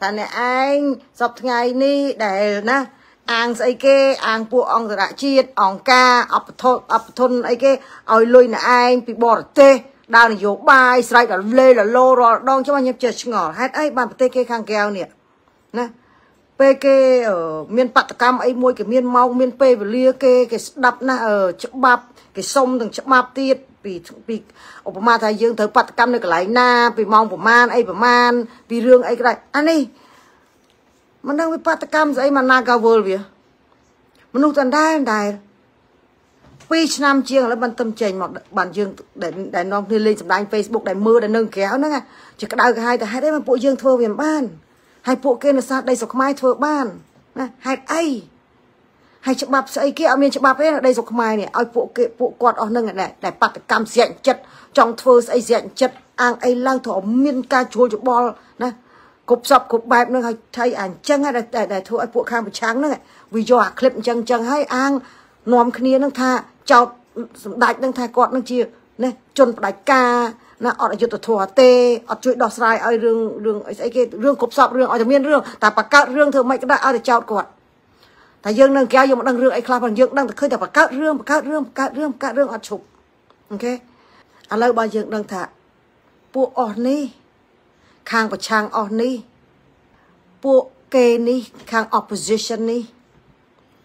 ថាអ្នកឯងសពថ្ងៃនេះដែលណាអាងស្អីគេអាងពួកអង្គរជាតិអង្គការអបធនអបធនអីគេឲ្យលុយអ្នកឯងពីបរទេសដើរនយោបាយស្រែកដល់លេលលោរាល់ដងចាំខ្ញុំចេះឆ្ងល់ហេតុអីបានប្រទេសគេខាងកែវនេះណា ពេលគេមានបដកម្មអីមួយគេមានម៉ោងមានពេលវេលាគេគេស្ដាប់ណាច្បាប់គេសុំទាំងច្បាប់ទៀតពីពីឧបមាថាយើងត្រូវបដកម្មនៅកន្លែងណា ពីម៉ោងប្រមាណអីប្រមាណពីរឿងអីក៏ដោយអានេះមិនដឹងវិបត្តិកម្មស្អីមកណាកាវលវាមនុស្សតដែលដែល2ឆ្នាំជាងឥឡូវបានទៅចេញមកបានយើងដែលដែលនាំគ្នាលេងសម្ដែង Facebook ដែលមើលដែលនៅក្រៅហ្នឹងជាក្តៅក្រហាយទៅហេតុអីមកពួកយើងធ្វើវាមិនបាន ហើយពួកគេនៅសាសដីស្រុកខ្មែរធ្វើបានណាហេតុអីហើយច្បាប់ស្អីគេអត់មានច្បាប់ទេដីស្រុកខ្មែរនេះឲ្យពួកគេពួកគាត់អស់នឹងដែលបដកម្មស្រាក់ចិត្តចង់ធ្វើស្អីស្រាក់ចិត្តអាងអីឡើងទៅមានការជួលច្បល់ណាគ្រប់សពគ្រប់បែបនឹងឲ្យថៃអញ្ចឹងដែលធ្វើឲ្យពួកខាងប្រឆាំងហ្នឹងវាយកអាคลิปអញ្ចឹងអញ្ចឹងហើយអាងនាំគ្នានឹងថាចោតសម្ដេចនឹងថាគាត់នឹងជា ណាជនផ្ដាច់ការណាអត់អយុត្តិធម៌ទេអត់ជួយដោះស្រាយឲ្យរឿងរឿងអីស្អីគេរឿងគ្រប់សពរឿងឲ្យតែមានរឿងតែបង្កើតរឿងធ្វើមិនក៏ដែរឲ្យតែចោតគាត់តែយើងនឹងកែយើងមិនដឹងរឿងអីខ្លះផងយើងដឹងតែឃើញតែបង្កើតរឿងបង្កើតរឿងបង្កើតរឿងបង្កើតរឿងអត់ឈប់អូខេឥឡូវបើយើងដឹងថាពួកអស់នេះខាងប្រឆាំងអស់នេះពួកគេនេះខាង opposition នេះ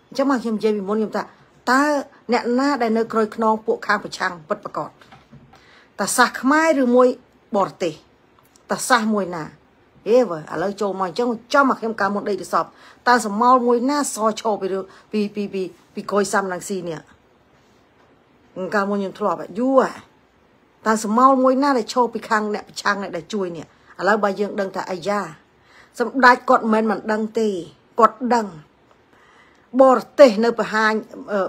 អញ្ចឹងមកខ្ញុំនិយាយពីមុនខ្ញុំថា តើអ្នកណាដែលនៅក្រោយខ្នងពួកខាងប្រឆាំងពិតប្រកបតាសាសខ្មែរឬមួយបរទេសតាសាសមួយណាហេវើឥឡូវចូលមកអញ្ចឹងចំមកខ្ញុំកាលមុនដេកទៅសពតើសមោលមួយណាសឈោពីពីពីពីពីកុយសាំនឹងស៊ីនេះកាលមុនខ្ញុំធ្លាប់យូរតើសមោលមួយណាដែលឈោពីខាងអ្នកប្រឆាំងអ្នកដែលជួយនេះឥឡូវបើយើងដឹងថាអាយ៉ាសម្ដេចគាត់មិនមិនដឹងទេគាត់ដឹង បរទេសនៅបរហាញ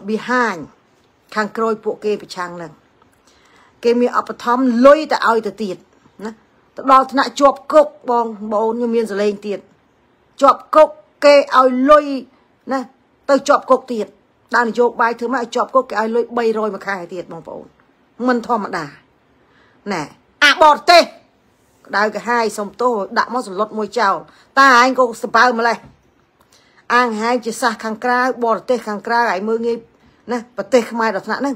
បិហាញខាងក្រោយពួកគេប្រឆាំងនឹងគេមានអបធម្មលុយទៅឲ្យទៅទៀតណាទៅដល់ថ្នាក់ជាប់គុកបងបងខ្ញុំមានសលេងទៀតជាប់គុកគេឲ្យលុយណាទៅជាប់គុកទៀតដល់នយោបាយធ្វើមកឲ្យជាប់គុកគេឲ្យលុយ300មួយខែទៀតបងប្អូនមិនធម្មតាណែអាបរទេសក្តៅកាហាយសុំទោសដាក់មកសន្លត់មួយចោលតាឯងក៏សបើម្លេះ អាងហាយជាសាសខាងក្រៅបរទេសខាងក្រៅឲ្យមើងងាយណាប្រទេសខ្មែរដល់ថ្នាក់ហ្នឹង